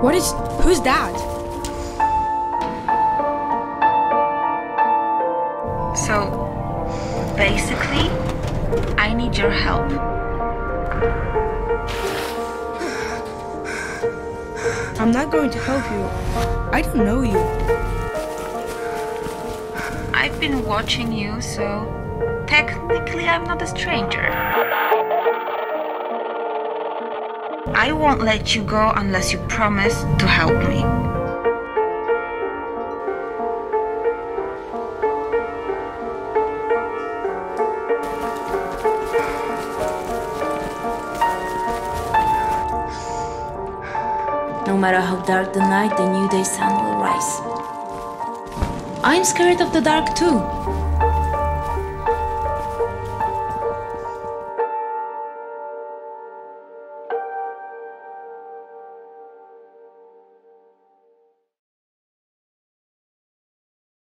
What is. Who's that? So, basically, I need your help. I'm not going to help you. I don't know you. I've been watching you, so technically I'm not a stranger. I won't let you go unless you promise to help me. No matter how dark the night, the new day sun will rise. I'm scared of the dark too.